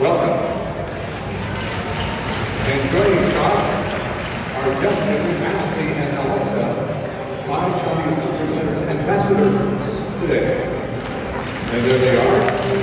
welcome. Uh, and joining Scott are Justin, Matthew, and Alexa, Five Counties Children's Center's ambassadors today. And there they are,